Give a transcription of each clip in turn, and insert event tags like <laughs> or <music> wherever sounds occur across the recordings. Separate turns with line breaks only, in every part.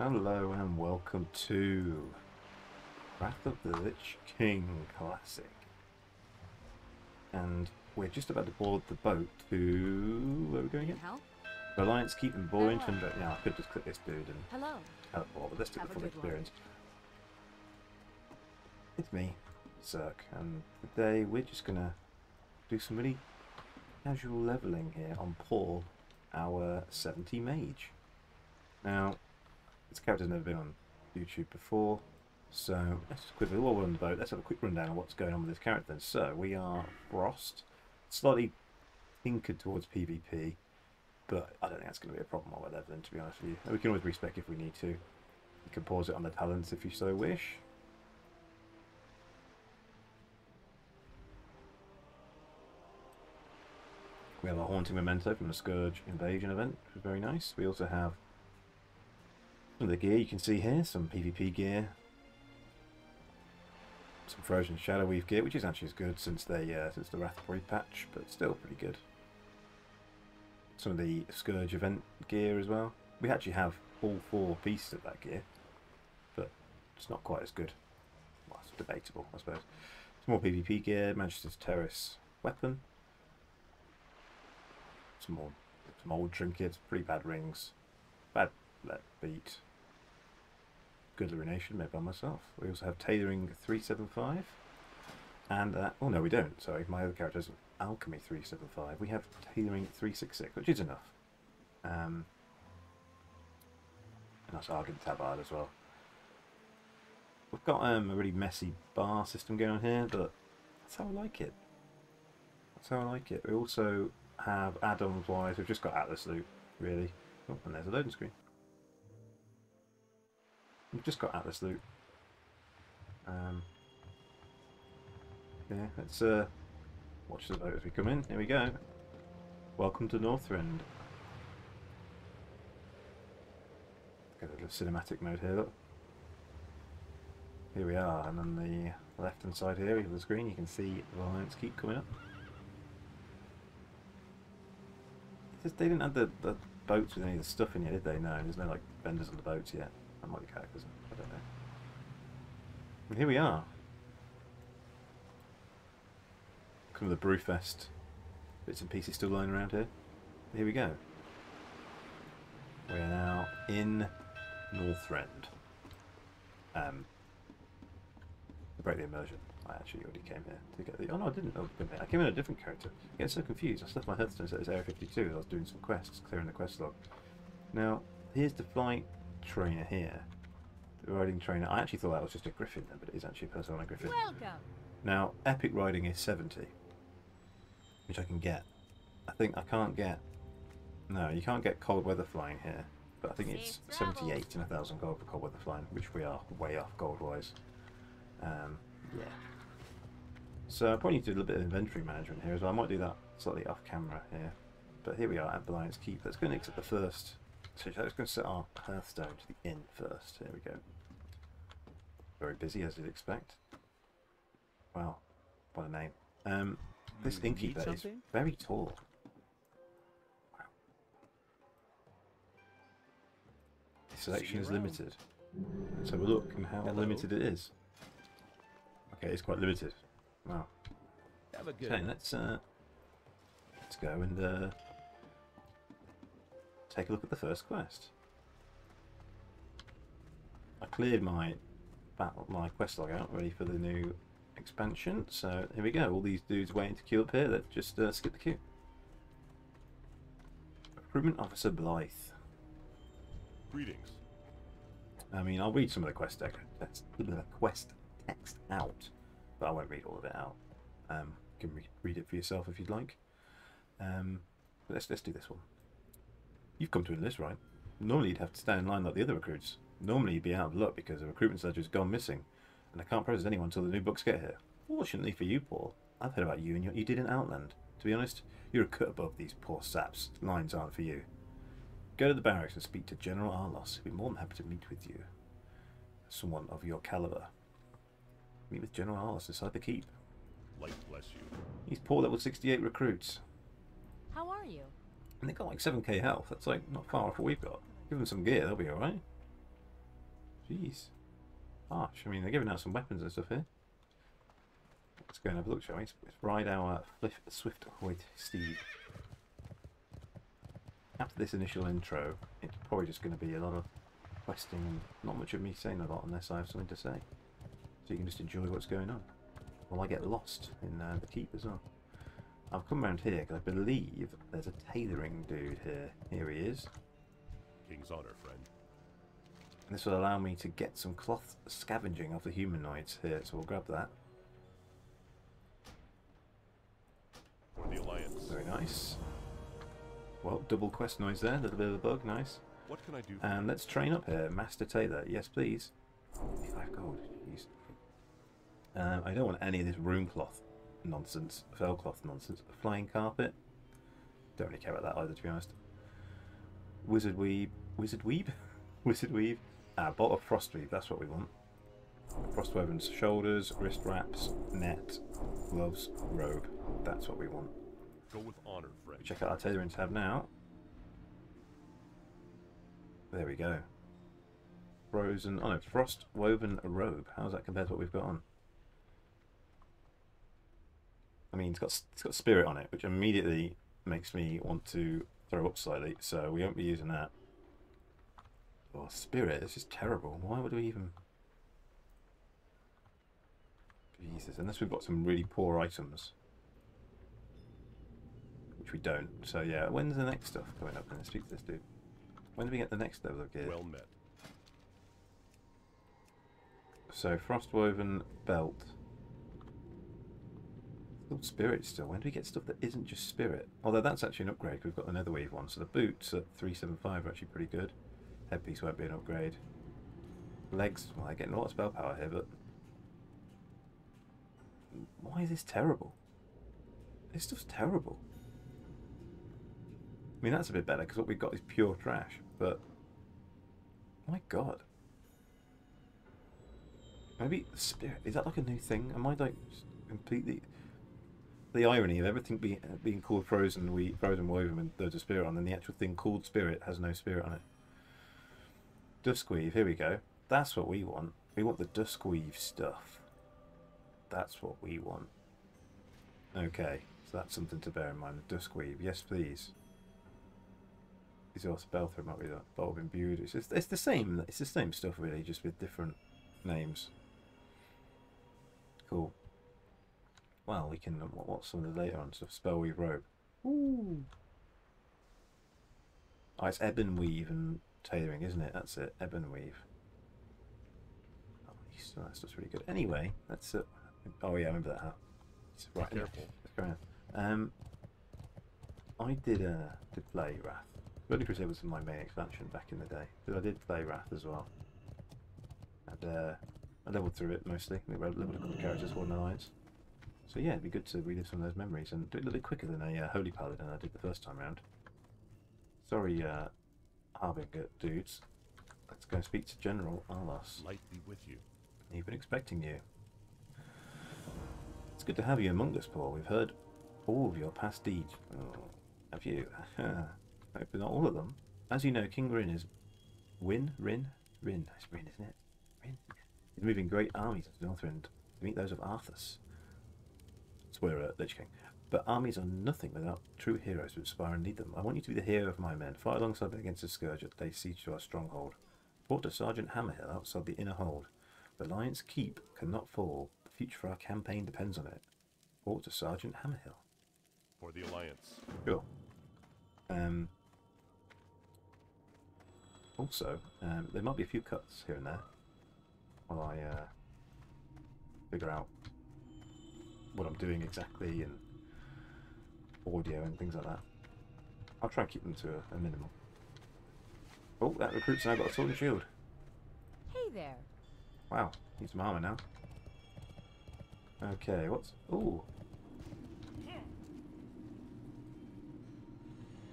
Hello and welcome to Wrath of the Lich King Classic. And we're just about to board the boat to... where are we going again?
Help?
Valiance Keep and Borean
Hello.
Tundra. Yeah, I could just click this dude and
Hello.
board, but let's do the full
good one.
experience. It's me, Zerk, and today we're just gonna do some really casual leveling here on Paul, our 70 mage. Now, this character's never been on YouTube before, so let's just quickly, while we're on the boat, let's have a quick rundown of what's going on with this character. then. So, we are Frost, slightly tinkered towards PvP, but I don't think that's going to be a problem while we're leveling, to be honest with you. We can always respec if we need to. You can pause it on the talents if you so wish. We have a haunting memento from the Scourge invasion event, which is very nice. We also have some of the gear you can see here, some PvP gear, some Frozen Shadow Weave gear, which is actually as good since they uh, since the Wrath pre-patch, but still pretty good. Some of the Scourge event gear as well. We actually have all four pieces of that gear, but it's not quite as good. Well, it's debatable, I suppose. Some more PvP gear, Manchester's Terrace weapon, some more some old trinkets, pretty bad rings, bad let beat, good ruination made by myself. We also have tailoring three seven five, and uh, oh no we don't. Sorry, my other character is alchemy three seven five. We have tailoring three six six, which is enough. Um, and that's Argent Tabard as well. We've got um, a really messy bar system going on here, but that's how I like it. That's how I like it. We also have add-ons wise, we've just got Atlas loot, really. Oh, and there's a loading screen. We've just got Atlas loot. Um, yeah, let's uh, watch the boat as we come in. Here we go. Welcome to Northrend. Get a little cinematic mode here, look. Here we are, and on the left hand side here of the screen you can see the lines Keep coming up. They didn't have the, the boats with any of the stuff in yet, did they? No, there's no like vendors on the boats yet. That might be characters, I don't know. And here we are. Some of the Brewfest bits and pieces still lying around here. Here we go. We are now in Northrend. Um, to break the immersion. I actually already came here to get the. Oh no, I didn't. Oh. I came in a different character. I get so confused. I left my Hearthstone set as Area 52 as I was doing some quests, clearing the quest log. Now, here's the flight trainer here. The riding trainer. I actually thought that was just a griffin, but it is actually a person on a griffin.
Welcome.
Now, epic riding is 70, which I can get. I think I can't get. No, you can't get cold weather flying here, but I think it's 78 and a thousand gold for cold weather flying, which we are way off gold wise. Um, yeah. So I probably need to do a little bit of inventory management here as well. I might do that slightly off camera here. But here we are at Valiance Keep. Let's go and exit the first. So let's go and set our Hearthstone to the inn first. Here we go. Very busy as you'd expect. Wow, what a name. Um, this
You need
innkeeper is very tall. Wow. The selection is limited. Let's have a look and how
Hello.
limited it is. Okay, it's quite limited. Wow.
Have a good
Okay, let's uh, let's go and uh, take a look at the first quest. I cleared my battle, my quest log out, ready for the new expansion. So here we go. All these dudes waiting to queue up here. Let's just uh, skip the queue. Recruitment Officer Blythe.
Greetings.
I mean, I'll read some of the quest text, the quest text out, but I won't read all of it out. Um, you can re- read it for yourself if you'd like. Um, let's let's do this one. You've come to enlist, right? Normally you'd have to stand in line like the other recruits. Normally you'd be out of luck because the recruitment ledger's gone missing, and I can't process anyone until the new books get here. Fortunately for you, Paul, I've heard about you and what you did in Outland. To be honest, you're a cut above these poor saps. Lines aren't for you. Go to the barracks and speak to General Arlos. He'll be more than happy to meet with you. Someone of your caliber. Meet with General Arlos inside the keep.
Light bless you.
He's poor level 68 recruits.
How are you?
And they've got like 7k health. That's like not far off what we've got. Give them some gear, they'll be alright. Jeez. Harsh. I mean, they're giving out some weapons and stuff here. Let's go and have a look, shall we? Let's ride our flif- swift hoid steed. After this initial intro, it's probably just going to be a lot of questing and not much of me saying a lot unless I have something to say. So you can just enjoy what's going on. While I get lost in uh, the keep as well. I've come around here because I believe there's a tailoring dude here. Here he is.
King's honor, friend.
And this will allow me to get some cloth scavenging off the humanoids here, so we'll grab that.
For the Alliance.
Very nice. Well, double quest noise there, a little bit of a bug, nice.
What can I do?
And let's train up here, Master Taylor. Yes, please. 55 gold, jeez. Um, I don't want any of this room cloth nonsense, fell cloth nonsense. Flying carpet. Don't really care about that either, to be honest. Wizard weave, wizard weave, <laughs> wizard weave. Ah, bolt of frost weave. That's what we want. Frost woven shoulders, wrist wraps, net, gloves, robe. That's what we want.
Go with honor, friend.
Check out our tailoring tab now. There we go. Frozen, oh no, frost woven robe. How's that compared to what we've got on? I mean, it's got it's got spirit on it, which immediately makes me want to throw up slightly. So we won't be using that. Oh, spirit! It's just terrible. Why would we even? Jesus! Unless we've got some really poor items which we don't. So yeah, when's the next stuff coming up? Let's speak to this dude. When do we get the next level of gear?
Well met.
so frostwoven belt. Spirit still. When do we get stuff that isn't just spirit? Although that's actually an upgrade. We've got the Netherweave one. So the boots at 375 are actually pretty good. Headpiece won't be an upgrade. Legs, well, they're getting a lot of spell power here, but why is this terrible? This stuff's terrible. I mean, that's a bit better because what we've got is pure trash, but my god. Maybe spirit is that like a new thing? Am I like completely the irony of everything being being called frozen, we frozen woven with loads of spirit on, and the actual thing called spirit has no spirit on it. Duskweave, here we go. That's what we want. We want the Duskweave stuff. That's what we want. Okay, so that's something to bear in mind. The Duskweave, yes please. Is your spell throw might be that bulb imbued. It's just, it's the same. It's the same stuff really, just with different names. Cool. Well, we can. What, what's some of the later on stuff? Spellweave robe. Ooh. Oh, it's ebon weave and tailoring, isn't it? That's it. Ebon weave. Oh, so that stuff's really good. Anyway, that's it. Oh yeah, I remember that hat. It's right.
Be careful.
Let's go on. Um, I did uh did play Wrath. Bloody Crusade was my main expansion back in the day, but I did play Wrath as well. And uh, I leveled through it mostly. I think I leveled a couple of characters for an alliance. So yeah, it'd be good to relive some of those memories and do it a little bit quicker than a uh, Holy Paladin I did the first time round. Sorry, uh, Harbinger dudes. Let's go speak to General Arlos.
Light be with you.
He's been expecting you. It's good to have you among us, Paul. We've heard all of your past deeds. Oh, have you? <laughs> Hopefully not all of them. As you know, King Rin is... Win? Rin? Rin. It's Rin, isn't it? Rin. He's moving great armies into Northrend to meet those of Arthas. At Lich King. But armies are nothing without true heroes who inspire and lead them. I want you to be the hero of my men. Fight alongside me against the Scourge that lay siege to our stronghold. Report to Sergeant Hammerhill outside the inner hold. The Lion's Keep cannot fall. The future for our campaign depends on it. Report to Sergeant Hammerhill.
For the Alliance.
Sure. Um, also, um, there might be a few cuts here and there while I uh, figure out what I'm doing exactly and audio and things like that. I'll try and keep them to a, a minimum. Oh, that recruit's now got a sword and shield.
Hey there.
Wow, need some armor now. Okay, what's... Ooh.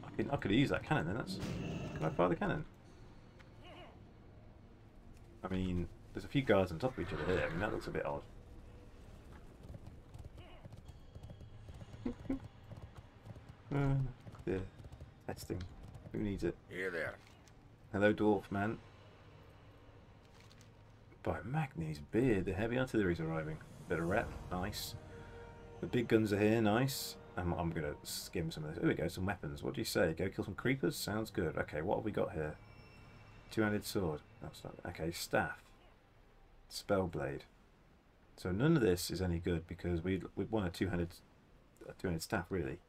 I can I could use that cannon then. That's. Can I fire the cannon? I mean, there's a few guards on top of each other here. I mean, that looks a bit odd. Uh, yeah, testing. Who needs it?
Here there.
Hello, dwarf man. by Magni's beard. The heavy artillery's arriving. Bit of rep, nice. The big guns are here, nice. I'm, I'm gonna skim some of this. Here we go, some weapons. What do you say? Go kill some creepers? Sounds good. Okay, what have we got here? Two-handed sword. That's not okay. Staff. Spellblade. So none of this is any good because we we want a two-handed a two-handed staff really,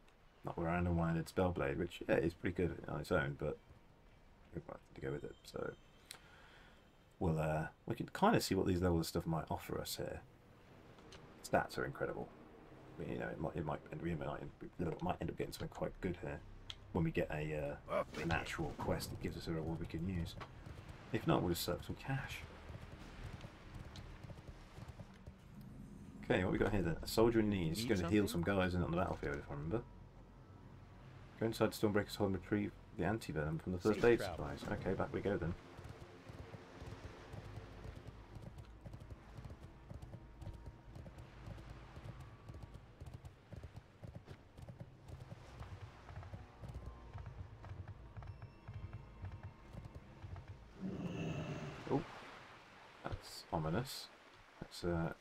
not with a random one-handed spellblade, which yeah is pretty good on its own, but got to go with it. So we'll uh we can kind of see what these levels of stuff might offer us here. Stats are incredible. We- You know, it might it might end, we might, it might end up getting something quite good here when we get a uh, an actual quest that gives us a reward we can use. If not, we'll just set up some cash. Okay, what we got here then? A soldier in need. He's going to heal some guys in on the battlefield, if I remember. Go inside Stormbreaker's hold and retrieve the antivenom from the first aid supplies. Okay, back we go then. Oh, that's ominous. That's uh.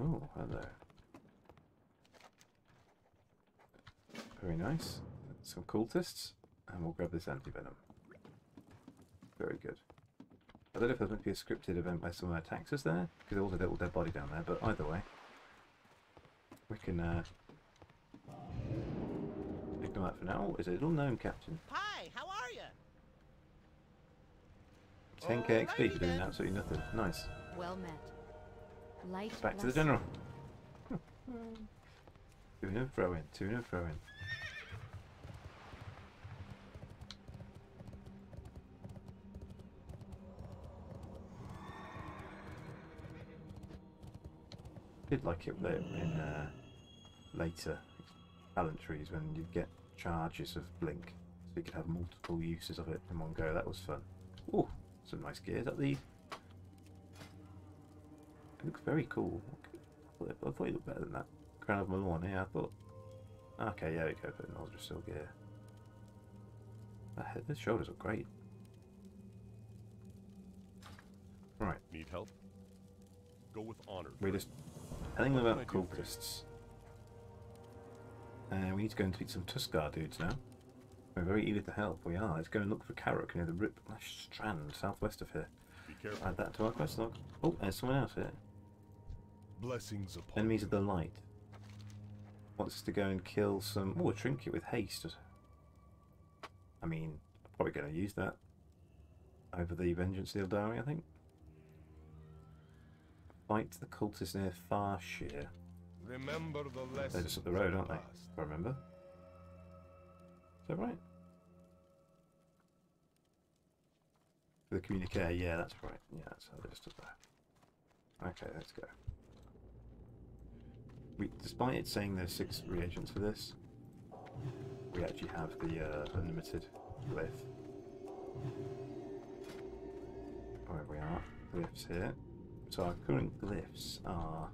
Oh, hello. Very nice. Some cultists, and we'll grab this antivenom. Very good. I don't know if there's meant to be a scripted event where someone attacks us there, because there was a little dead body down there, but either way, we can uh, ignore that for now. Oh, is a little gnome captain.
Hi, how are you?
10k XP for doing absolutely nothing. Nice.
Well met. Light
Back to the
blessing.
general. <laughs> Two and throw in, two and throw in. Did like it in uh, later talent trees when you get charges of blink, so you could have multiple uses of it in one go. That was fun. Oh, some nice gear. Is that the? It looks very cool. I thought, I thought it looked better than that. Crown of Malorne, yeah, I thought. Okay, yeah, we go for Nordrassil gear. The head, shoulders look great. Right,
Need help? Go with honor. friend.
just telling them about
I do
cultists. Uh, we need to go and to some Tuskarr dudes now. We're very eager to help. We are. Let's go and look for Karuk near the Riplash Strand, southwest of here.
Be careful.
Add that to our quest log. Oh, there's someone else here.
Blessings upon
Enemies
you.
of the light. Wants us to go and kill some. Oh, a trinket with haste. I mean, probably going to use that over the Vengeance Seal Diary, I think. Fight the cultists near Farshire.
Remember the lessons
They're just up the road, aren't they? If I remember. Is that right? For the communique, yeah, that's right. Yeah, that's how they're just up there. Okay, let's go. We, despite it saying there's six reagents for this, we actually have the uh, unlimited glyph. Where we are, glyphs here. So our current glyphs are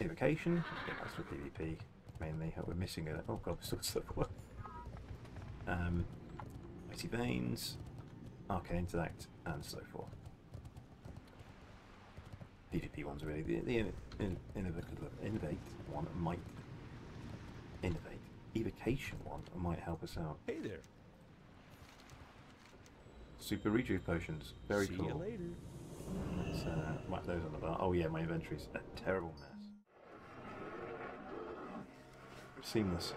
Evocation, yeah, that's for PvP mainly. We're missing it. Oh god, we're still stuck. What? Um, Mighty Veins, Arcane Intellect, and so forth. PvP ones really. The, the in, in, innovate, innovate one might innovate. Evocation one might help us out.
Hey there.
Super rejuve potions, very
See
cool.
you later.
Let's uh, whack those on the bar. Oh yeah, my inventory's a terrible mess. Seamless.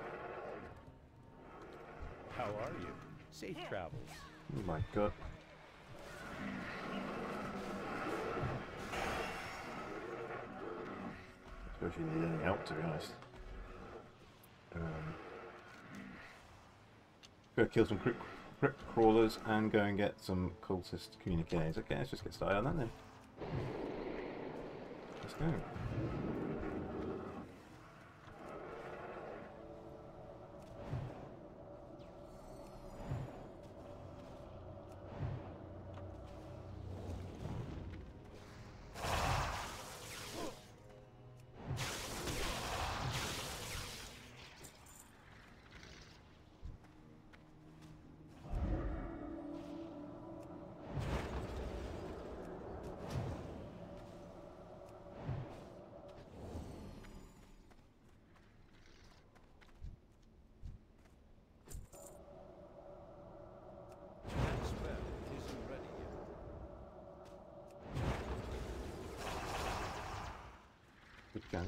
How are you? Safe travels.
Oh my god. I suppose you need any help, to be honest. Um, go kill some crypt, crypt crawlers and go and get some cultist communiques. Okay, let's just get started on that then. Let's go.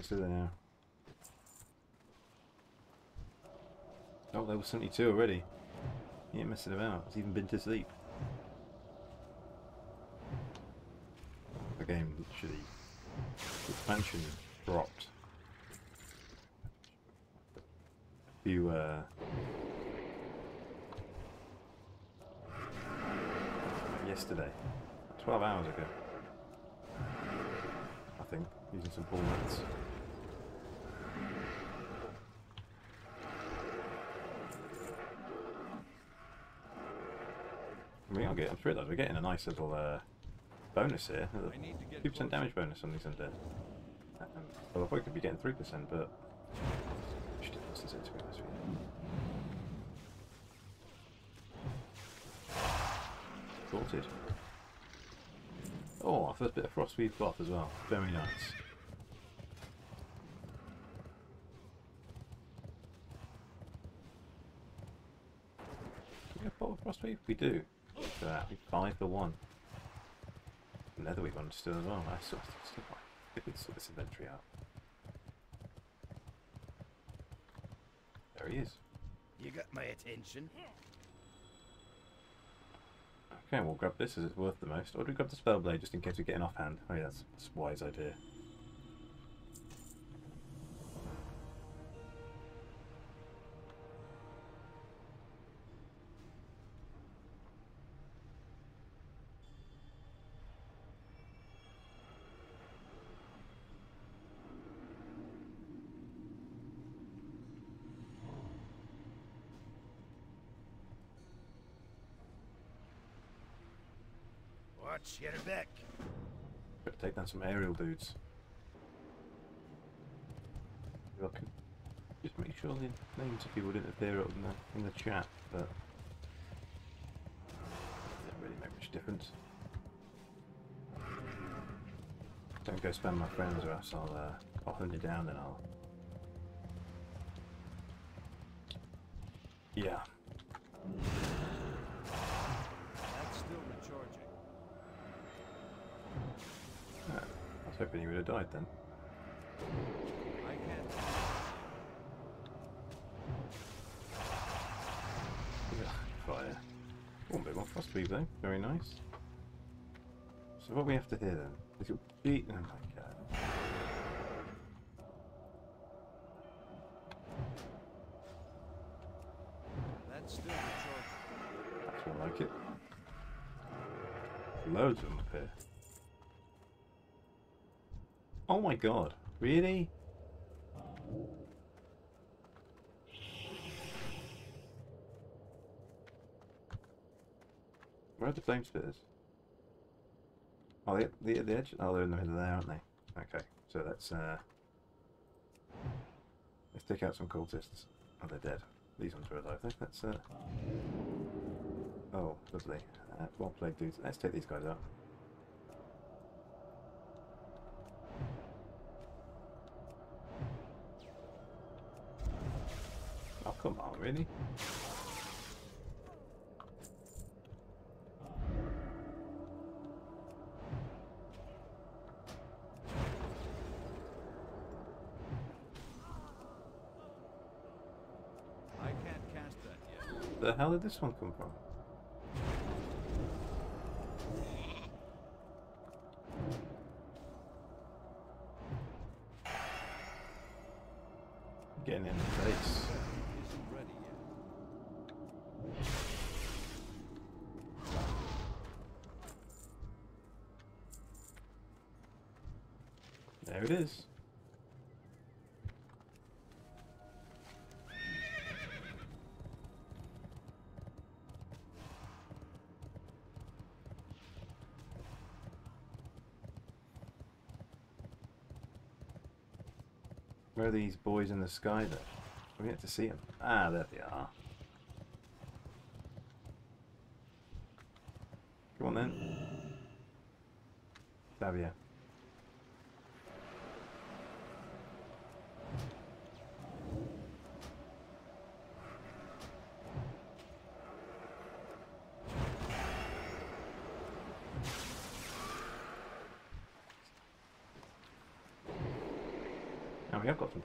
Canister there now. Oh, level 72 already. He ain't messing about. He's even been to sleep. The game literally, the expansion dropped. A few, uh, yesterday. 12 hours ago. I think, using some ball mats. We are getting, I'm sure that we're getting a nice little uh, bonus here.
I need to get
Two percent damage bonus on these undead. Um, well, I thought we could be getting three percent, but which difference is it to be honest with you? Sorted. Oh, our first bit of frostweave cloth as well. Very nice. Do we have bottle of frostweave? We do. Look at that. We five for one. Netherweave one still as well. I still, still we sort this inventory out. There he is.
You got my attention.
Okay, we'll grab this as it's worth the most. Or do we grab the spell blade just in case we get an offhand? Oh yeah, that's, that's a wise idea. Down some aerial dudes. Just make sure the names of people didn't appear up in the in the chat, but didn't really make much difference. Don't go spam my friends, or else I'll uh, I'll hunt you down and I'll. Yeah.
That's still recharging.
Uh, I was hoping he would have died then. Fire. Oh, bit more frost though. Very nice. So what we have to hear then? Is it beat? Oh god. Really? Where are the flame spitters? Oh, the, the, the edge? Oh, they're in the middle there, aren't they? Okay, so let's, uh... Let's take out some cultists. Oh, they're dead. These ones are alive. Let's, uh... Oh, lovely. Uh, well played, dudes. Let's take these guys out. Really?
I can't cast that yet.
The hell did this one come from? Getting in the face. It is. Where are these boys in the sky though? We get to see them. Ah, there they are. Come on then. Fabia.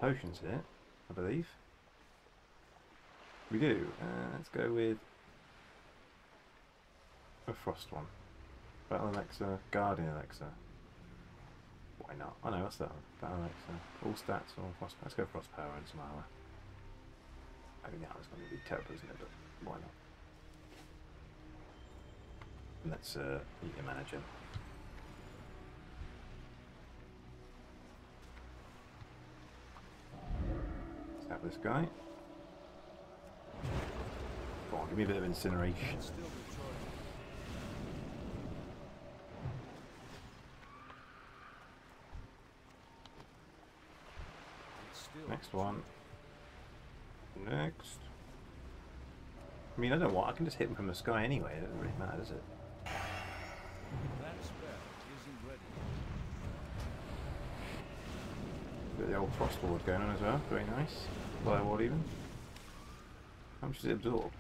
Potions here, I believe. We do. Uh, let's go with a frost one. Battle Elixir, Guardian Elixir. Why not? I know, what's that one? Battle Elixir. All stats on frost Let's go frost power and some armor. I mean, yeah, it's going to be terrible, isn't it? But why not? Let's uh, eat a manager. This guy. Go on, give me a bit of incineration. Next one. Next. I mean, I don't know what. I can just hit him from the sky anyway. It doesn't really matter, does it? Got the old frost ward going on as well. Very nice. Fire ward even. How much does it absorb?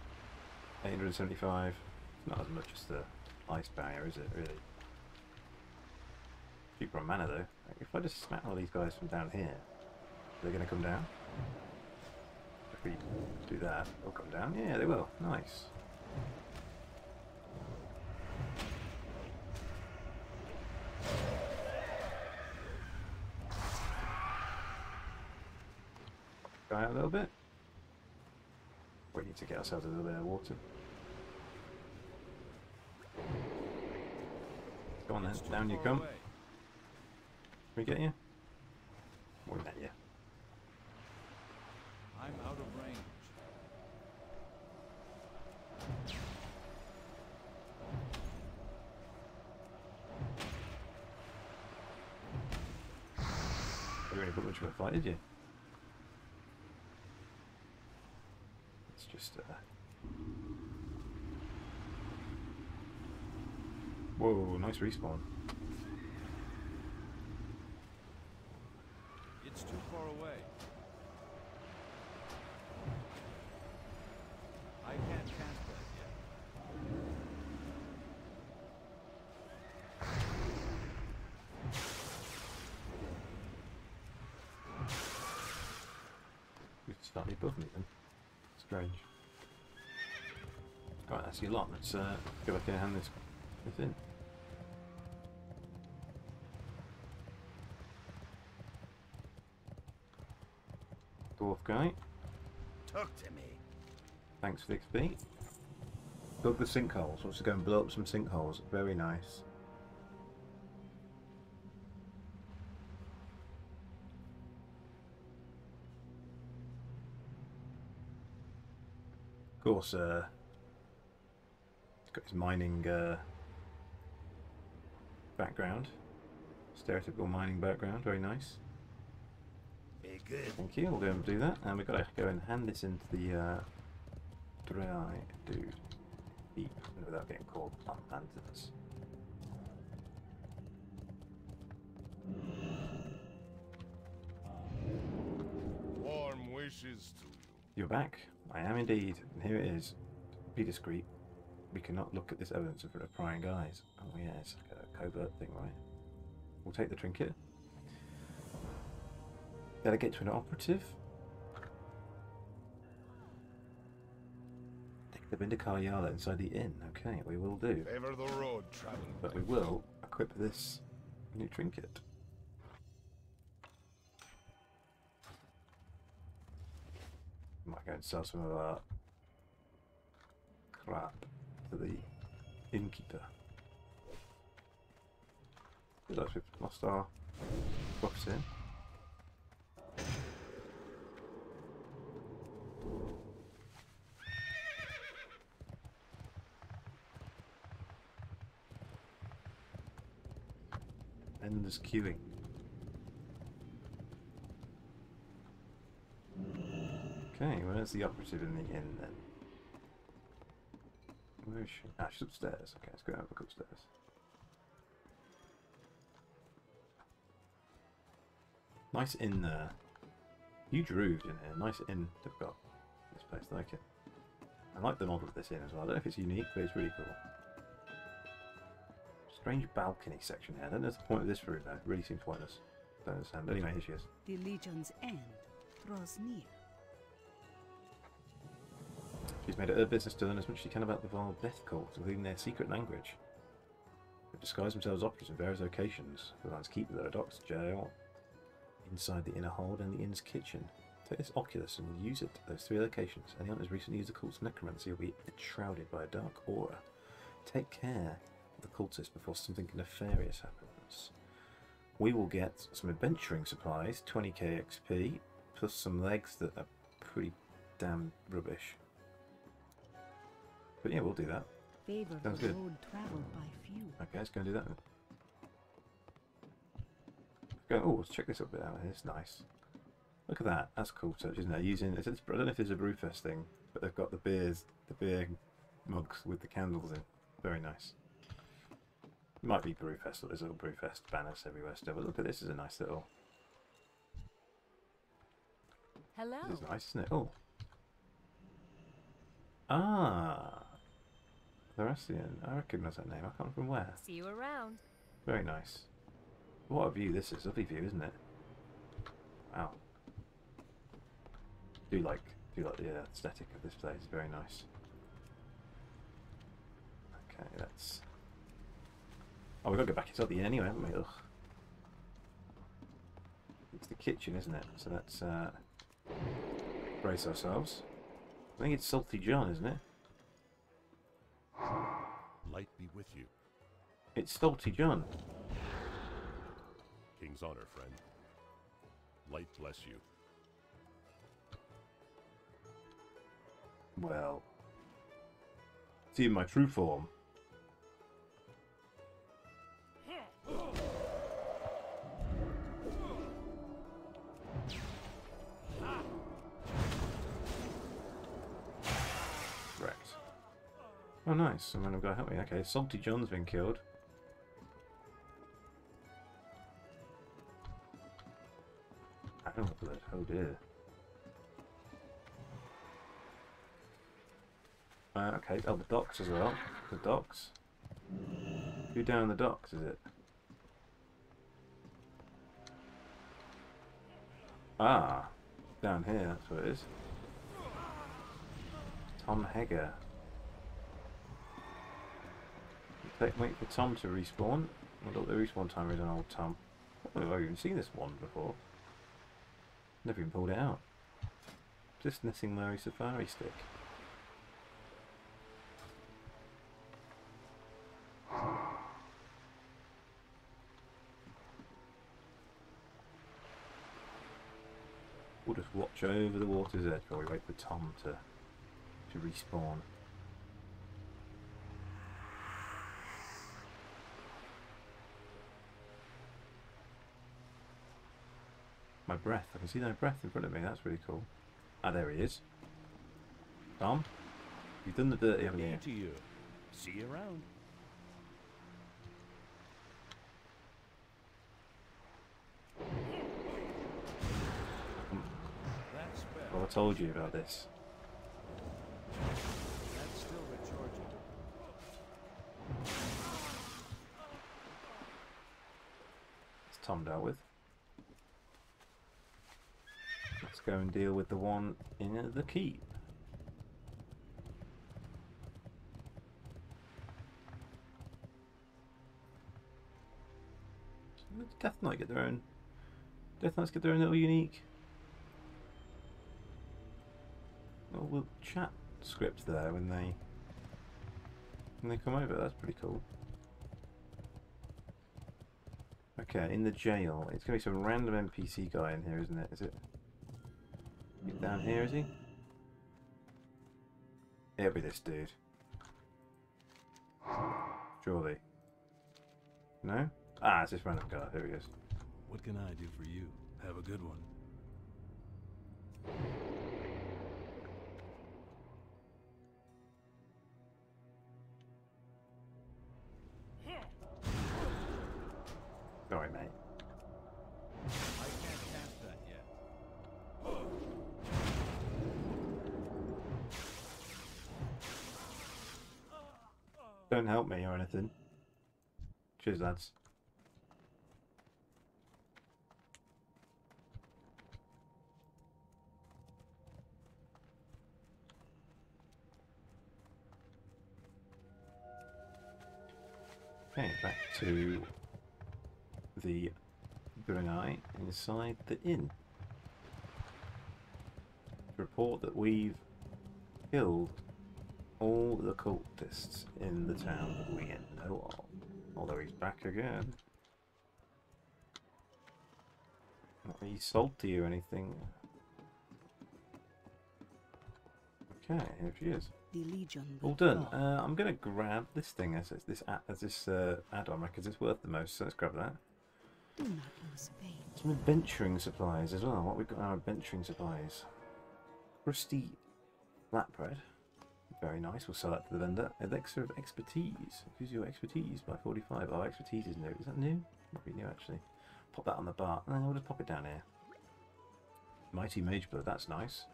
875. Not as much as the ice barrier, is it? Really. Cheaper on mana though. If I just smack all these guys from down here, they're going to come down. If we do that, they'll come down. Yeah, they will. Nice. Out a little bit. We need to get ourselves a little bit of water. Go on then, down you come. Can we get you? We met you.
I'm out of range.
You really put much of a fight, did you? It's just, uh... Nice respawn.
It's too far away. I can't cast that yet.
Can start above me then. Strange. Alright, that's your lot. Let's uh, go back in and hand this, this in. Dwarf guy.
Talk to me.
Thanks for the XP. Dug the sinkholes. Wants to go and blow up some sinkholes. Very nice. Of course, uh, he's got his mining uh, background. Stereotypical mining background. Very nice.
Be good.
Thank you. We'll go and do that. And we've got to go and hand this into the uh, dry dude deep without getting called on lanterns.
Warm wishes to you.
You're back. I am indeed. And here it is. Be discreet. We cannot look at this evidence of prying eyes. Oh yeah, it's like a covert thing, right? We'll take the trinket. Delegate to get to an operative. Take the Vindicator Yaala inside the inn. Okay, we will do.
Favor the road, traveler.
But we will equip this new trinket. Might go and sell some of our crap to the innkeeper. Realised we've lost our box here. Endless queuing. Okay, where's the operative in the inn then? Where is she? Ah, she's upstairs. Okay, let's go have a look upstairs. Nice inn there. Huge roofed in here. Nice inn they've got. This place, I like it. I like the model of this inn as well. I don't know if it's unique, but it's really cool. Strange balcony section here. I don't know the point of this room though. It really seems pointless. Don't understand. Anyway, here she is.
The Legion's end draws near.
She's made it her business to learn as much as she can about the Vile Death Cult, including their secret language. They've disguised themselves as operatives in various locations. The lines keep their docks, jail, inside the inner hold, and the inn's kitchen. Take this Oculus and use it at those three locations. Anyone who's recently used the cult's necromancy will be enshrouded by a dark aura. Take care the cultist before something nefarious happens. We will get some adventuring supplies, 20k XP, plus some legs that are pretty damn rubbish. But yeah, we'll do that.
Favor
Sounds good.
road traveled by few.
Okay, let's go and do that then. Go, oh, let's check this up a bit out. It's nice. Look at that. That's cool touch, isn't it? Using, it's, it's- I don't know if it's a Brewfest thing, but they've got the beers, the beer mugs with the candles in. Very nice. Might be Brewfest, there's little Brewfest banners everywhere still, but look at this, is a nice little,
Hello.
this is nice, isn't it? Oh. Ah. Thracian. I recognise that name. I can't remember from where.
See you around.
Very nice. What a view this is. Lovely view, isn't it? Wow. Do like do like the uh, aesthetic of this place. Very nice. Okay, that's. Oh, we've got to go back inside the inn anyway, haven't we? Ugh. It's the kitchen, isn't it? So let's uh, brace ourselves. I think it's Salty John, isn't it?
Light be with you.
It's Salty John.
King's honor, friend. Light bless you.
Well, see my true form. Oh, nice. Someone have got to help me. Okay, Salty John's been killed. Animal blood. Oh dear. Uh, okay, oh, the docks as well. The docks. Who down the docks is it? Ah, down here, that's what it is. Tom Hegger. Wait for Tom to respawn. Wonder what the respawn timer is an old Tom. I've even seen this one before. Never even pulled it out. Just missing Murray Safari stick. We'll just watch over the water's edge while we wait for Tom to to respawn. My breath. I can see my breath in front of me. That's really cool. Ah, there he is. Tom, you've done the dirty, haven't you?
To you. See you around.
Well, I told you about this.
That's still recharging.
It's Tom dealt with. Let's go and deal with the one in the keep. Death Knight get their own. Death Knights get their own little unique. Little chat script there when they when they come over. That's pretty cool. Okay, in the jail. It's gonna be some random NPC guy in here, isn't it? Is it? He's down here, is he? It'll be this dude. Surely. No? Ah, it's this random guy. There he is.
What can I do for you? Have a good one.
Cheers, lads. Okay, back to the Brunei inside the inn. Report that we've killed all the cultists in the town that we know of. Although he's back again. Not really salty or anything. Okay, here she is.
The Legion
All done. Uh, I'm gonna grab this thing as this as this uh, add-on because it's worth the most. So let's grab that.
Do not lose faith.
Some adventuring supplies as well. What we've got our adventuring supplies? Crusty flatbread. Very nice. We'll sell that to the vendor. Elixir of expertise. Who's your expertise by 45. Oh, expertise is new. Is that new? Might be new actually. Pop that on the bar. And then we'll just pop it down here. Mighty Mage Blood. That's nice.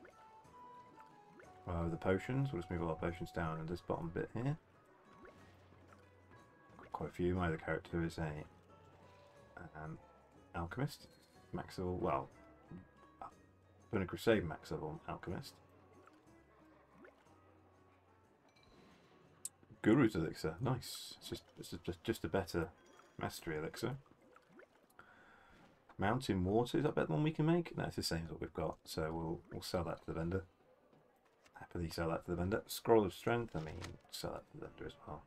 Uh, the potions. We'll just move all our potions down in this bottom bit here. Quite a few. My other character is a um, alchemist. Max level. Well, Burning Crusade max level alchemist. Guru's elixir, nice. It's just it's just just a better mastery elixir. Mountain water is that better than we can make? No, it's the same as what we've got. So we'll we'll sell that to the vendor. Happily sell that to the vendor. Scroll of strength. I mean, sell that to the vendor as well.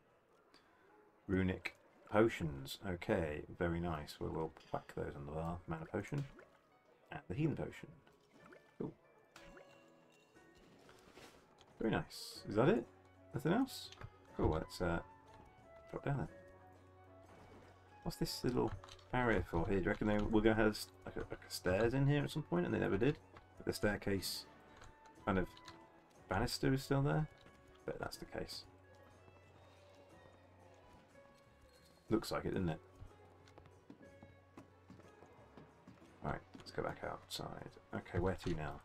Runic potions. Okay, very nice. We will whack those on the bar. Mana potion and the healing potion. Cool. Very nice. Is that it? Nothing else? Cool, let's uh, drop down then. What's this little area for here? Do you reckon they, we're going to have like a, like a stairs in here at some point and they never did? But the staircase kind of banister is still there? But that's the case. Looks like it, doesn't it? Right, let's go back outside. Okay, where to now?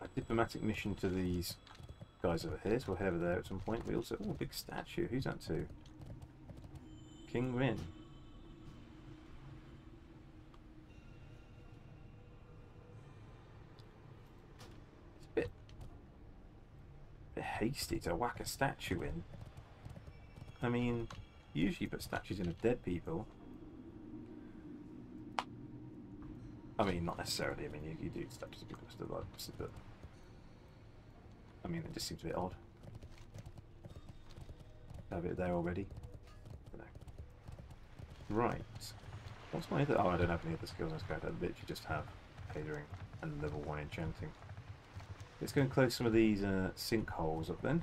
A diplomatic mission to these guys over here, so we'll head over there at some point. We also... Oh, a big statue. Who's that to? King Wrynn. It's a bit... bit hasty to whack a statue in. I mean, usually put statues in of dead people. I mean, not necessarily. I mean, you, you do statues of people still alive, but I mean, it just seems a bit odd. Have it there already. Right. What's my other? Oh, I don't have any other skills on this character. I literally just have catering and level one enchanting. Let's go and close some of these uh, sinkholes up then.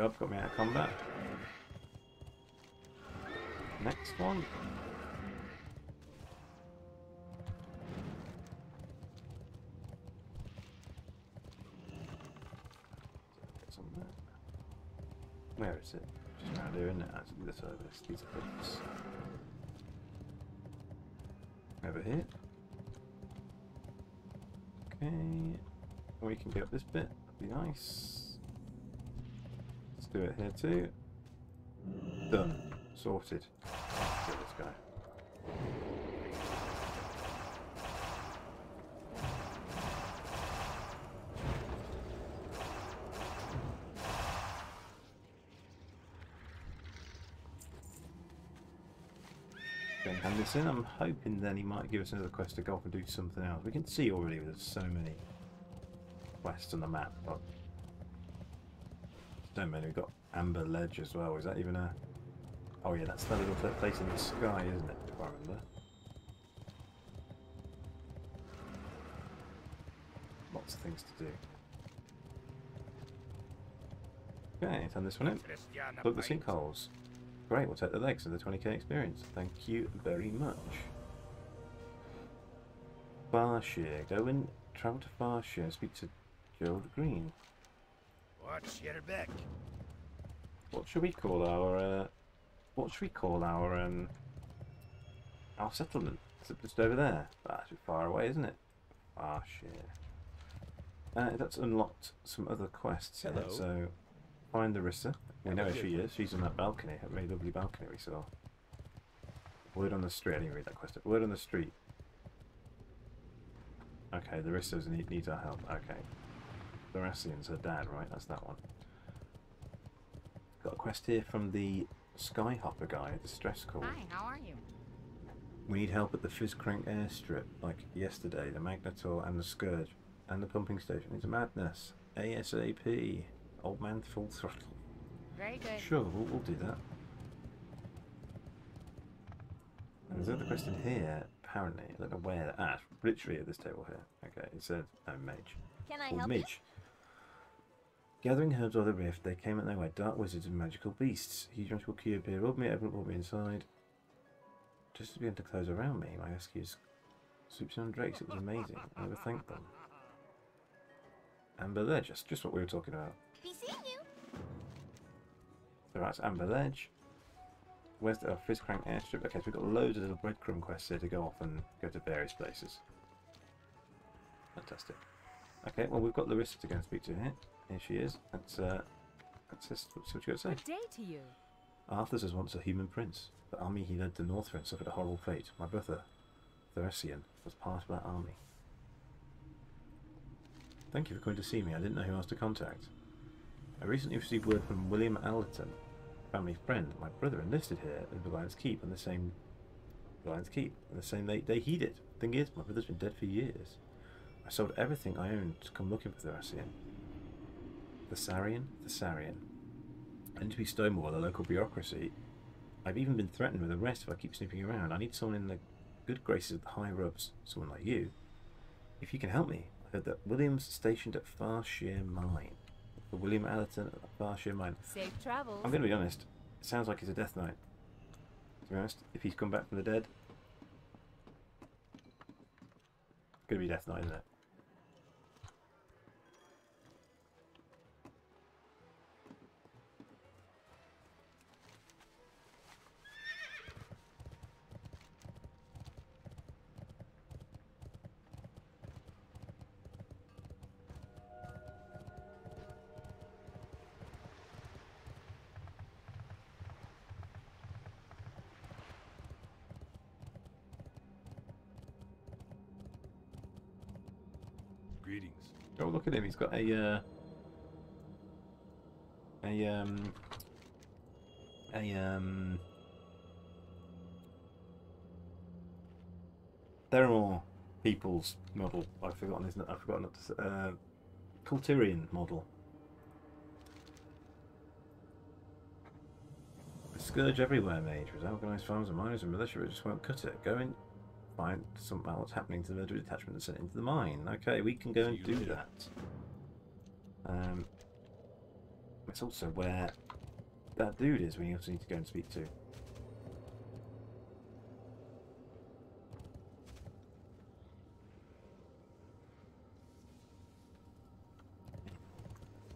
Job, got me out of combat. Next one. Where is it? Just around here, isn't it? Actually, this over this. These bits. Over here. Okay. We can get up this bit. That'd be nice. Do it here too. Done. Sorted. Let's kill this guy. Hand this in. I'm hoping then he might give us another quest to go off and do something else. We can see already there's so many quests on the map, but so many. We've got Amber Ledge as well. Is that even a? Oh yeah, that's that little place in the sky, isn't it? If I remember. Lots of things to do. Okay, turn this one in. Look the sinkholes. Great, we'll take the legs and the 20k experience. Thank you very much. Farshire. Go and travel to Farshire and speak to Gerald Green.
Watch your back.
What should we call our uh, what should we call our um our settlement? Is it just over there? That's too far away, isn't it? Ah, shit. Uh, that's unlocked some other quests.
Hello.
So, find Leryssa. We know where she is. She's on that balcony, that very lovely balcony we saw. Word on the street. I didn't read that question. Word on the street. Okay, Leryssa's need, needs our help. Okay. Thassarian's her dad, right? That's that one. Got a quest here from the Skyhopper guy, the stress call.
Hi, how are you?
We need help at the Fizzcrank airstrip, like yesterday, the Magnetor and the Scourge, and the pumping station. It's madness. ASAP. Old man Fullthrottle.
Very good.
Sure, we'll, we'll do that. And there's another question here, apparently. I don't know where. Ah, literally at this table here. Okay, it said, oh, mage.
Can I
Called
help you?
Gathering herbs of the rift, they came at their way. Dark wizards and magical beasts. Huge magical cube appeared above me, opened up me inside. Just to begin to close around me, my rescues swooped in on drakes. It was amazing. I never thanked them. Amber Ledge, that's just what we were talking about.
Be seeing you.
So that's Amber Ledge. Where's the oh, Fizzcrank airstrip? Okay, so we've got loads of little breadcrumb quests here to go off and go to various places. Fantastic. Okay, well we've got Leryssa to go and speak to here. Here she is. That's uh, that's just what's what you got to say.
Good day to you.
Arthas was once a human prince. The army he led to Northrend suffered a horrible fate. My brother, Thassarian, was part of that army. Thank you for coming to see me. I didn't know who else to contact. I recently received word from William Allerton, family friend. My brother enlisted here in Valiance Keep on the same Lion's Keep on the same day, day he did. Thing is, my brother's been dead for years. I sold everything I owned to come looking for Thassarian. Thassarian? Thassarian. I need to be stonewalled by the local bureaucracy. I've even been threatened with arrest if I keep snooping around. I need someone in the good graces of the high ups, someone like you. If you can help me, I heard that William's stationed at Farshire Mine. For William Allerton at Farshire Mine.
Safe travels.
I'm going to be honest, it sounds like he's a death knight. To be honest, if he's come back from the dead, going to be death knight, isn't it? He's got a, uh, a, um, a, um, Theramore People's model. I've forgotten his, I've forgotten what to say, uh, Culturian model. Scourge everywhere, mage. With organised farms and miners and militia, it just won't cut it. Go and find some out what's happening to the military detachment and send it into the mine. Okay, we can go and do that. Um, it's also where that dude is. We also need to go and speak to.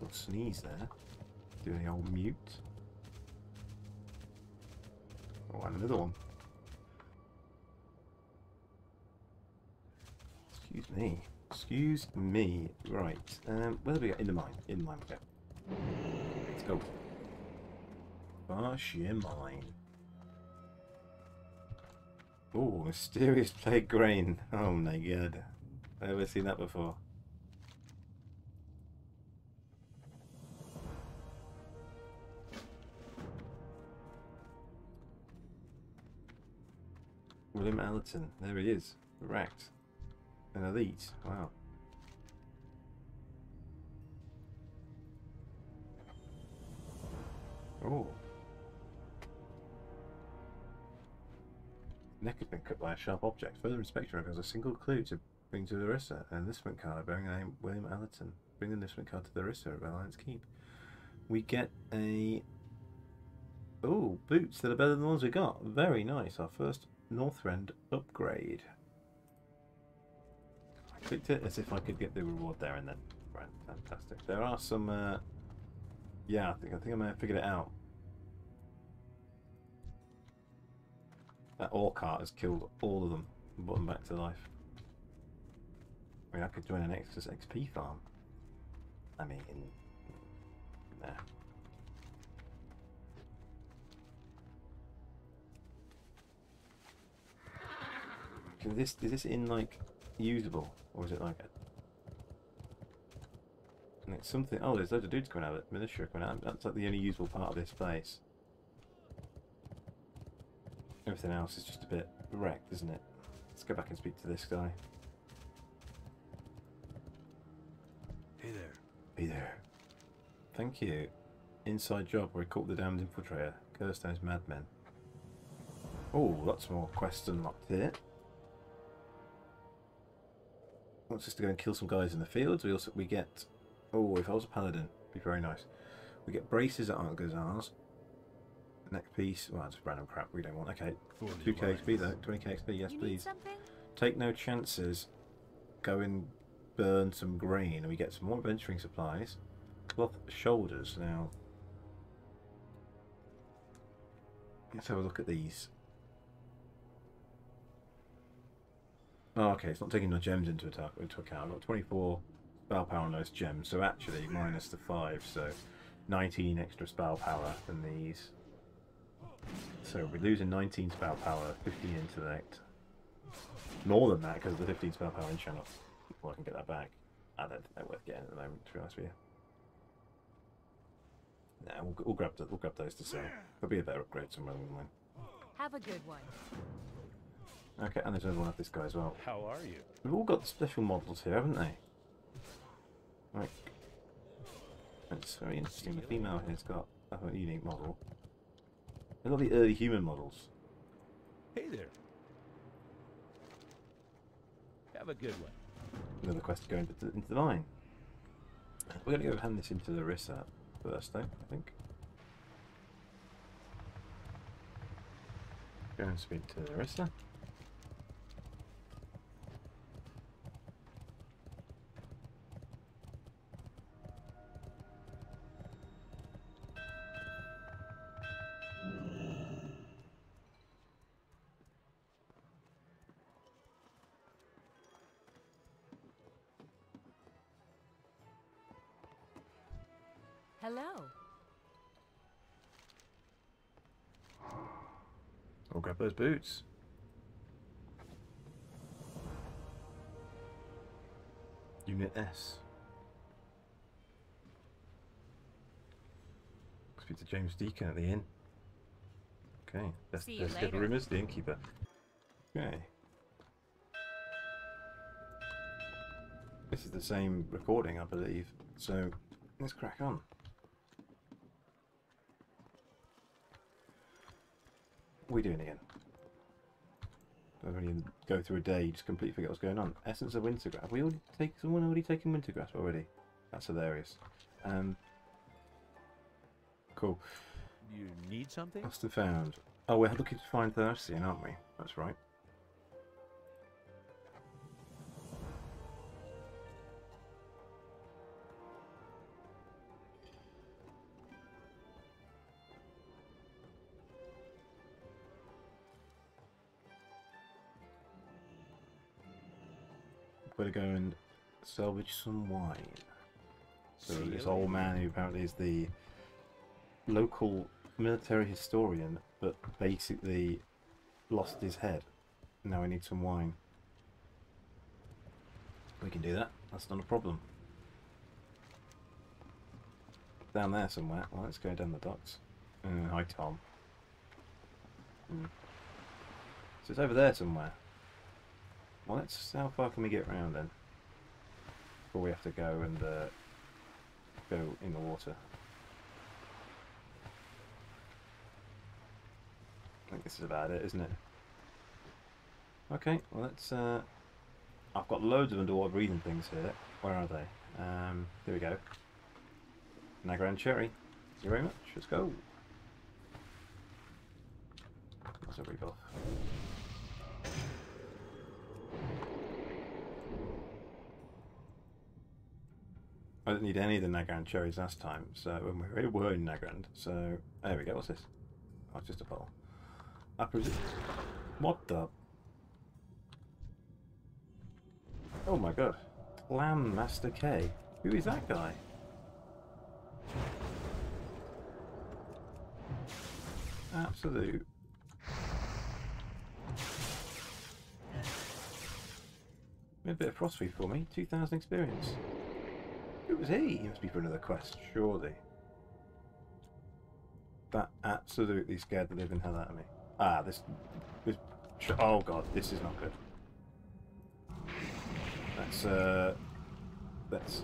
Little sneeze there. Doing the old mute. Oh, and another one. Excuse me. Excuse me. Right. Um, where do we go? In the mine. In the mine go. Let's go. Farshire Mine. Oh, mysterious plague grain. Oh my god. I've never seen that before. William Allerton. There he is. Wrecked. An elite. Wow. Oh. Neck had been cut by a sharp object. Further inspection reveals a single clue to bring to the Leryssa. An enlistment card bearing the name William Allerton. Bring the enlistment card to the Leryssa at Valiance Keep. We get a. Oh, boots that are better than the ones we got. Very nice. Our first Northrend upgrade. Clicked it as if I could get the reward there and then. Right, fantastic. There are some. Uh, yeah, I think I think I may have figured it out. That ore cart has killed all of them and brought them back to life. I mean, I could join an Nexus XP farm. I mean, nah. Can this is this in like usable or is it like? A... And it's something. Oh, there's loads of dudes coming out of it. Militia coming out. That's like the only usable part of this place. Everything else is just a bit wrecked, isn't it? Let's go back and speak to this guy.
Hey there.
Hey there. Thank you. Inside job where he caught the damned infiltrator. Kirstone's madmen. Oh, lots more quests unlocked here. Wants us to go and kill some guys in the fields. We also we get. Oh, if I was a paladin, be very nice. We get braces at gazars. Neck piece. Well, that's random crap we don't want. Okay, 2k XP
lines.
though. 20k XP. Yes,
you
please. Take no chances. Go and burn some grain, and we get some more adventuring supplies. Cloth shoulders. Now, let's have a look at these. Oh, okay, it's not taking no gems into, attack, into account. I've got 24 spell power on those gems, so actually <laughs> minus the 5, so 19 extra spell power than these. So we're losing 19 spell power, 15 intellect. More than that because of the 15 spell power enchant. Well, I can get that back. I don't think they're worth getting at the moment, to be honest with you. Nah, we'll, we'll grab the, we'll grab those to sell. There'll be a better upgrade somewhere along the line.
Have a good one.
Okay, and there's another one of this guy as well.
How are you?
We've all got special models here, haven't they? Like, that's very interesting. The female here's got a unique model. They've got the early human models.
Hey there. Have a good one.
Another quest to go into, into the mine. We're going to go hand this into Leryssa first, though, I think. Go and speak to Leryssa. Those boots. Unit S. Speak to James Deacon at the inn. Okay. Let's,
See you
let's get
later.
rumors, the innkeeper. Okay. This is the same recording, I believe. So let's crack on. What are we doing again? Don't really go through a day, just completely forget what's going on. Essence of Wintergrasp. Have we already taken someone already taken Wintergrasp already? That's hilarious. Um Cool.
You need something?
Lost and found. Oh, we're looking to find Thassarian, aren't we? That's right. Better go and salvage some wine. So
See
this old man who apparently is the local military historian, but basically lost his head. Now we need some wine. We can do that. That's not a problem. Down there somewhere. Well, let's go down the docks. Uh, hi, Tom. Hmm. So it's over there somewhere. Well, let's. How far can we get round then? Before we have to go and uh, go in the water. I think this is about it, isn't it? Okay, well let's. Uh, I've got loads of underwater breathing things here. Where are they? Um, here we go. Nagrand Cherry. Thank you very much. Let's go. That's a rebuff. I didn't need any of the Nagrand cherries last time, so when we were in Nagrand. So there we go. What's this? Oh, it's just a bottle. I presume. What the? Oh my god! Clam Master K. Who is that guy? Absolute. A bit of frostweed for me. 2,000 experience. Who was he? He must be for another quest, surely. That absolutely scared the living hell out of me. Ah, this... this oh god, this is not good. Let's, uh... Let's...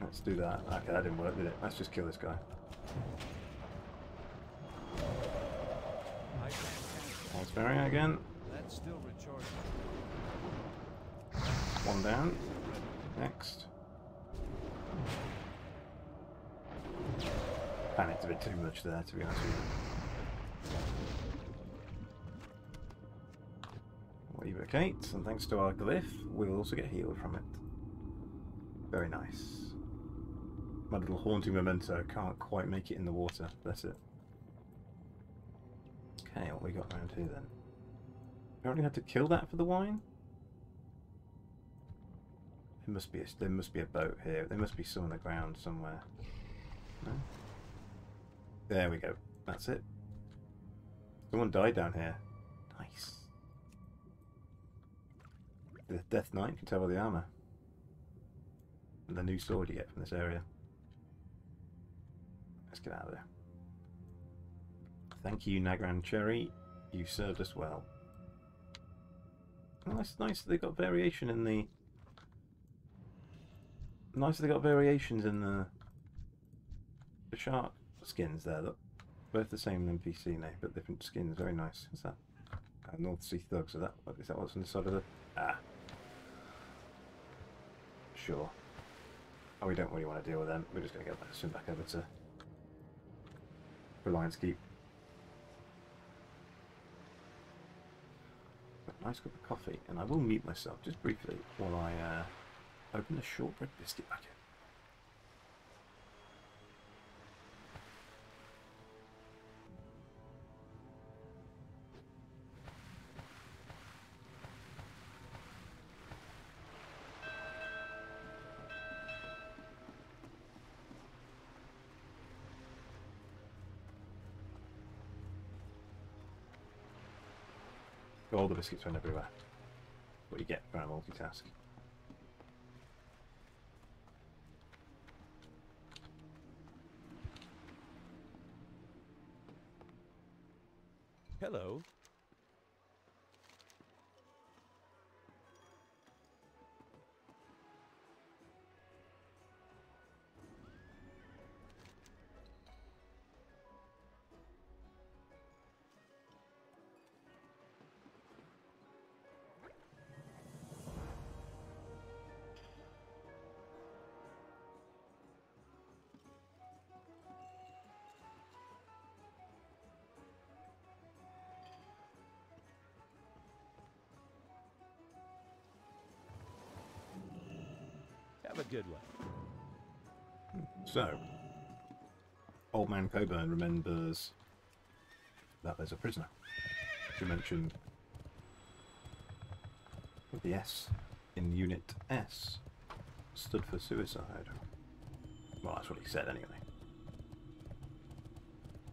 Let's do that. Okay, that didn't work, did it? Let's just kill this guy.
I can't
Let's bury again.
That's still recharging.
One down. Next. Panicked a bit too much there, to be honest with you. We'll evocate, and thanks to our glyph, we'll also get healed from it. Very nice. My little haunting memento can't quite make it in the water. That's it. Okay, what we got around here then? Apparently had to kill that for the wine? There must be a, there must be a boat here. There must be some on the ground somewhere. No? There we go. That's it. Someone died down here. Nice. The Death Knight can tell by the armor. And the new sword you get from this area. Let's get out of there. Thank you, Nagrand Cherry. You served us well. Nice, nice. They got variation in the Nice they got variations in the the shark skins there. Look, both the same NPC name, but different skins. Very nice. What's that? Uh, Northsea Thugs. Is that is that what's on the side of the? Ah, sure. Oh, we don't really want to deal with them. We're just going to go back, swim back over to Valiance Keep. A nice cup of coffee, and I will mute myself just briefly while I. Uh, Open the shortbread biscuit packet. All the biscuits went everywhere. What you get for a multitask.
Hello. Have a good one.
So, Old Man Colburn remembers that there's a prisoner. To mention the S in Unit S stood for suicide. Well, that's what he said anyway.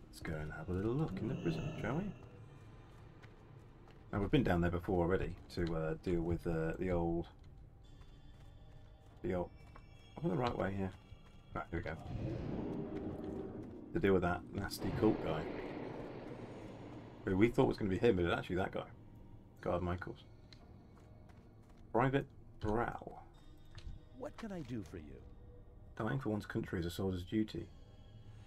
Let's go and have a little look in the prison, shall we? Now, we've been down there before already to uh, deal with uh, the old old. I'm the right way here. Right, here we go. To deal with that nasty cult guy. Who we thought was going to be him, but it's actually that guy. Guard Michaels. Private Brau.
What can I do for you?
Dying for one's country is a soldier's duty.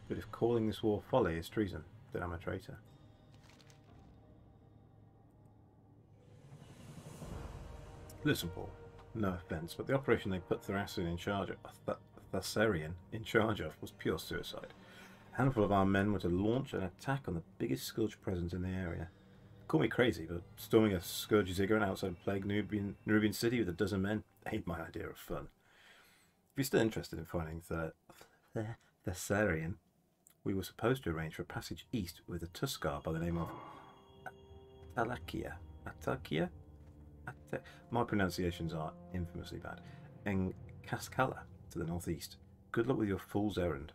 But if calling this war folly is treason, then I'm a traitor. Listen, Paul. No offence, but the operation they put Thassarian in charge of, Th in charge of, was pure suicide. A handful of our men were to launch an attack on the biggest Scourge presence in the area. Call me crazy, but storming a Scourge ziggurat outside Plague Nubian, Nubian City with a dozen men ain't my idea of fun. If you're still interested in finding the Thassarian, we were supposed to arrange for a passage east with a Tuskarr by the name of Atalakia. Atakia? My pronunciations are infamously bad. in Kaskala to the northeast. Good luck with your fool's errand.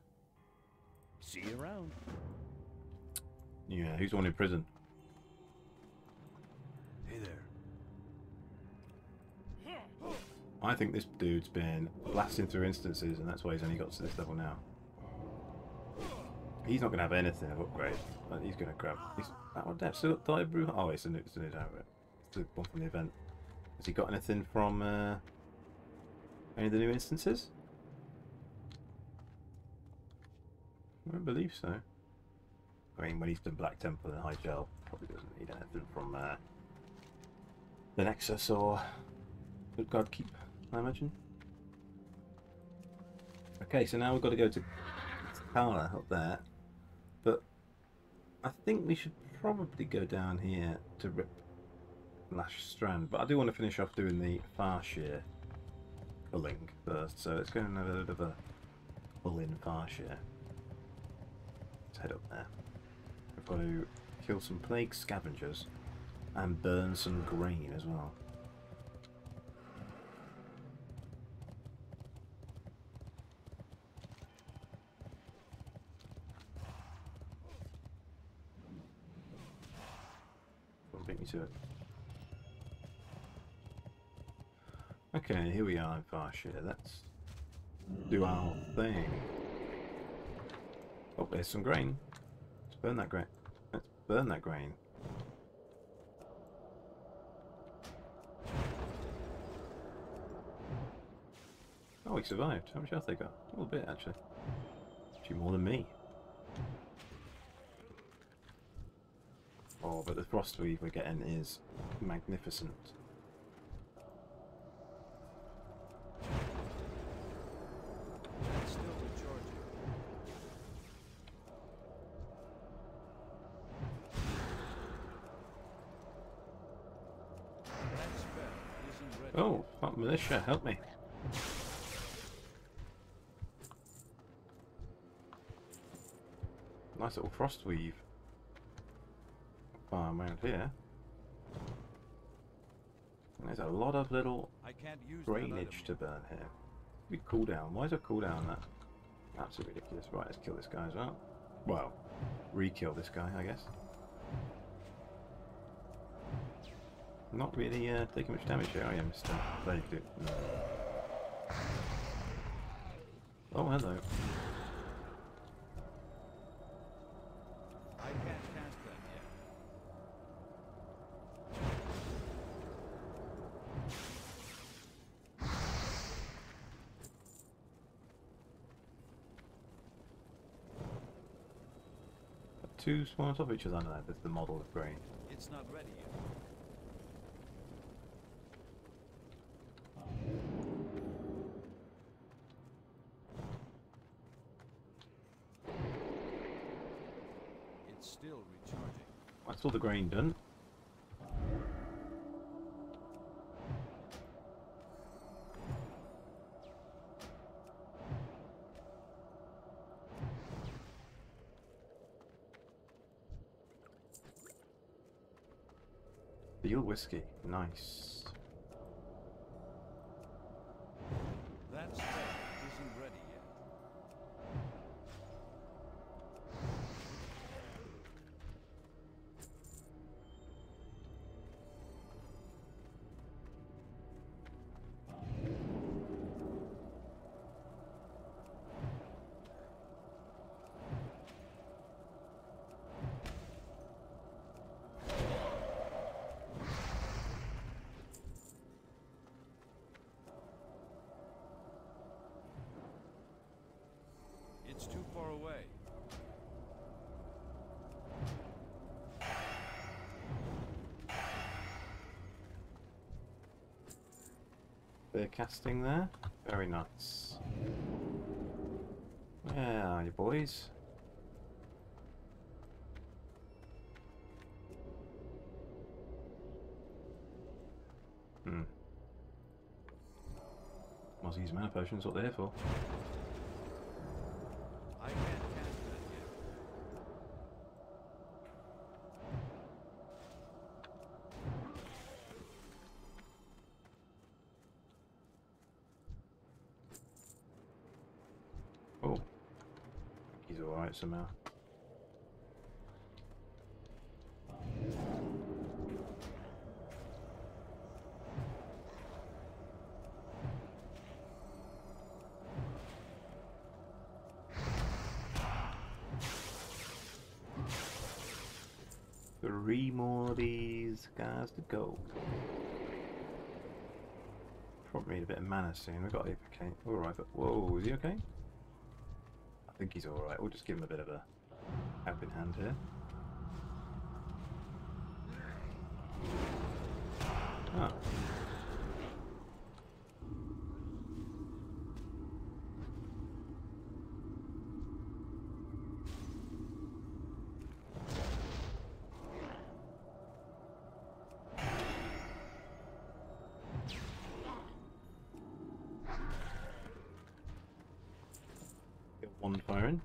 See you around.
Yeah, who's the one in prison?
Hey there.
I think this dude's been blasting through instances, and that's why he's only got to this level now. He's not going to have anything of upgrade, but he's going to grab. He's that one dead. Still got Die Brew. Oh, it's a new, it's a new outfit. It's the one from the event. Has he got anything from uh, any of the new instances? I don't believe so. I mean, when he's done Black Temple and Hyjal, probably doesn't need anything from uh, the Nexus or Utgarde Keep, I imagine. Okay, so now we've got to go to Kala up there, but I think we should probably go down here to Rip Lash Strand, but I do want to finish off doing the far Farshire culling first, so it's going go and have a bit of a pull in Farshire. Let's head up there. We've got to kill some plague scavengers and burn some grain as well. Don't beat me to it. Okay, here we are in. Let's do our thing. Oh, there's some grain. Let's burn that grain. Let's burn that grain. Oh, he survived. How much health they got? A little bit, actually. Actually, more than me. Oh, but the frost we're getting is magnificent.
That's still recharging. That spell isn't ready.
Oh, fuck militia, help me. Nice little frost weave. Farm around here. And there's a lot of little
I can't use
drainage to burn here. We cooldown. Why is there cooldown that? Absolutely ridiculous. Right, let's kill this guy as well. Well, re-kill this guy, I guess. Not really uh, taking much damage here, I am, Mr. Plague Dude. Oh, hello. Two small on top of each other. No, that's the model of grain.
It's not ready yet. It's still recharging.
That's all the grain done. Steel whiskey, nice. Casting there. Very nice. Where are you boys? Hmm. Use mana potions, what they're for.
I can't cast that yet.
Alright somehow. Three more of these guys to go. Probably need a bit of mana soon. We've got okay. Alright, but whoa, is he okay? Think he's alright. We'll just give him a bit of a helping hand here. Ah. Wand firing.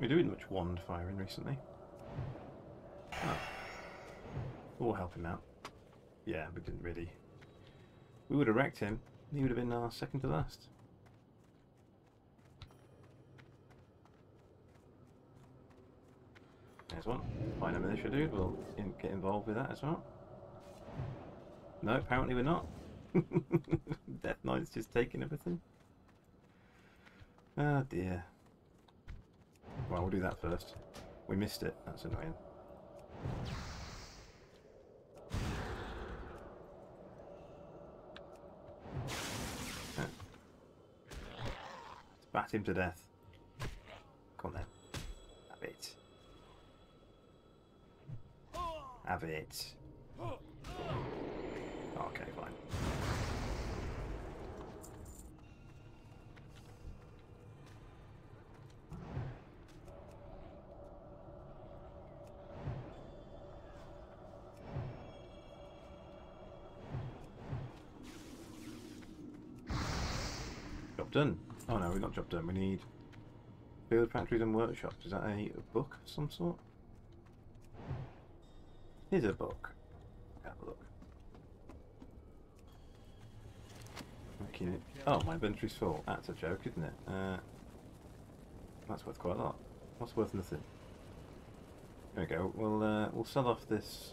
We're doing much wand firing recently. Oh. We'll help him out. Yeah, we didn't really. We would have wrecked him. He would have been our second to last. There's one. Find a militia dude. We'll in- get involved with that as well. No, apparently we're not. <laughs> Death Knight's just taking everything. Oh dear. Well, we'll do that first. We missed it. That's annoying. Bat him to death. Come on then. Have it. Have it. No, we're not job done. We need build factories and workshops. Is that a book of some sort? Here's a book. Have a look. Making it. Oh, my inventory's full. That's a joke, isn't it? Uh, that's worth quite a lot. What's worth nothing? There we go. We'll uh, we'll sell off this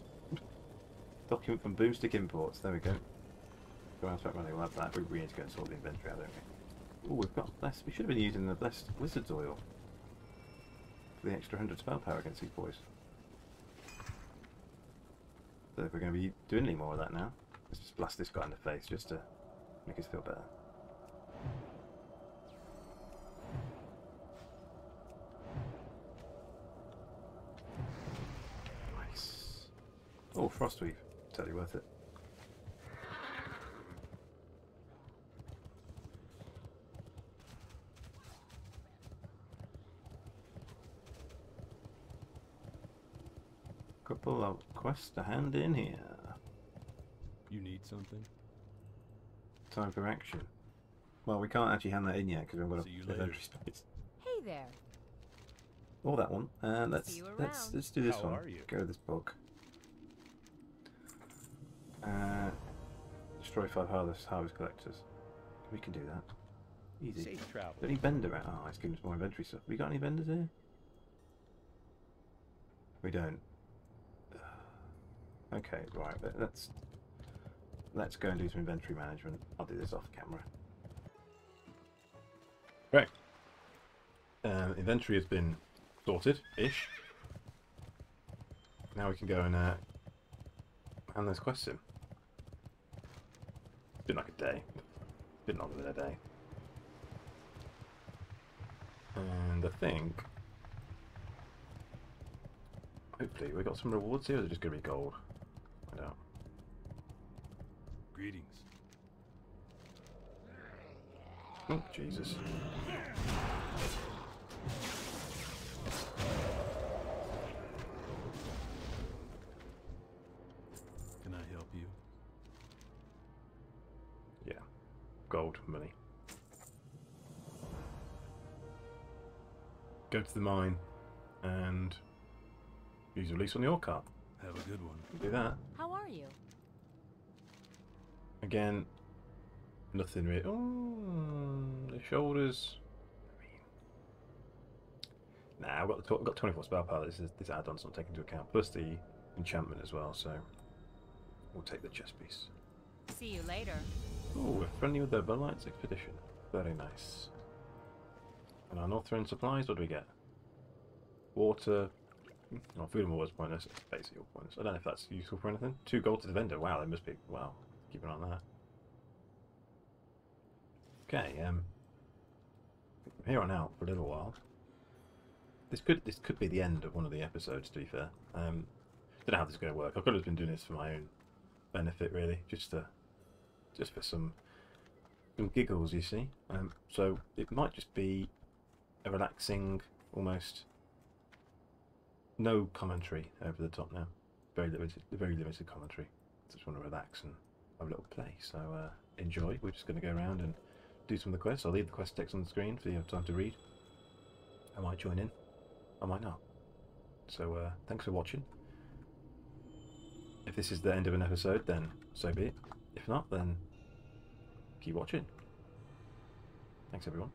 document from Boomstick Imports. There we go. Go out money. We'll have that. We need to go and sort the inventory out, don't we? Oh, we've got blessed. We should have been using the blessed wizard's oil for the extra hundred spell power against these boys. So if we're going to be doing any more of that now, let's just blast this guy in the face just to make us feel better. Nice. Oh, Frostweave. Totally worth it. Couple of quests to hand in here.
You need something?
Time for action. Well, we can't actually hand that in yet because we've got
See you
a
later.
inventory space.
Hey there.
Or that one. Uh, let's let's let's do this
How
one.
are you?
Go with this book. Uh, destroy five harvest harvest collectors. We can do that. Easy.
Safe travel.
Any bender out? Oh, it's giving us more inventory stuff. We got any benders here? We don't. Okay, right. let- Let's let's go and do some inventory management. I'll do this off camera. Right. Um, inventory has been sorted, ish. Now we can go and uh, hand those quests in. It's been like a day. Been longer than a day. And I think. Hopefully, we got some rewards here, or is it just going to be gold? I doubt.
Greetings.
Oh, Jesus.
Can I help you?
Yeah. Gold money. Go to the mine and use release on your ore cart.
Have a good one.
Do that.
How are you?
Again, nothing really. Oh, the shoulders. Nah, I've got the I've got 24 spell power. This is this add-on's not taken into account. Plus the enchantment as well. So we'll take the chest piece.
See you later.
Oh, we're friendly with the Valiance expedition. Very nice. And our Northrend supplies, what do we get? Water. Oh, food and water is pointless. It's basically all pointless. I don't know if that's useful for anything. Two gold to the vendor. Wow, they must be. Wow. Keep eye on that. Okay, um. Here on out for a little while. This could this could be the end of one of the episodes. To be fair, um, don't know how this is going to work. I could have been doing this for my own benefit, really, just to just for some some giggles, you see. Um, so it might just be a relaxing, almost no commentary over the top now. Very limited, very limited commentary. Just want to relax and have a little play. So uh, enjoy. We're just going to go around and do some of the quests. I'll leave the quest text on the screen for you have time to read. I might join in. I might not. So uh, thanks for watching. If this is the end of an episode, then so be it. If not, then keep watching. Thanks, everyone.